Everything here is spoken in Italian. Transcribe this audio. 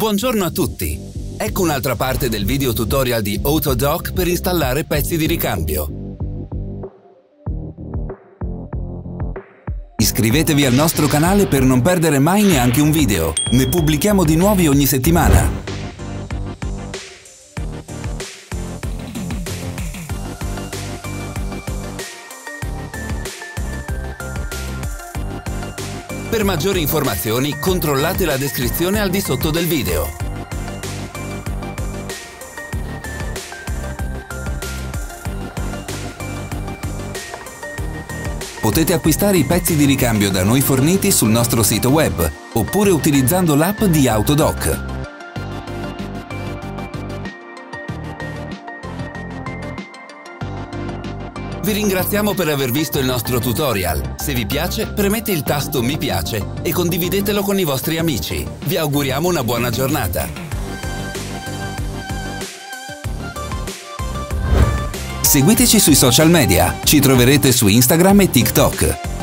Buongiorno a tutti! Ecco un'altra parte del video tutorial di Autodoc per installare pezzi di ricambio. Iscrivetevi al nostro canale per non perdere mai neanche un video. Ne pubblichiamo di nuovi ogni settimana. Per maggiori informazioni controllate la descrizione al di sotto del video. Potete acquistare i pezzi di ricambio da noi forniti sul nostro sito web oppure utilizzando l'app di Autodoc. Vi ringraziamo per aver visto il nostro tutorial. Se vi piace, premete il tasto mi piace e condividetelo con i vostri amici. Vi auguriamo una buona giornata. Seguiteci sui social media, ci troverete su Instagram e TikTok.